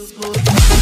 beautiful.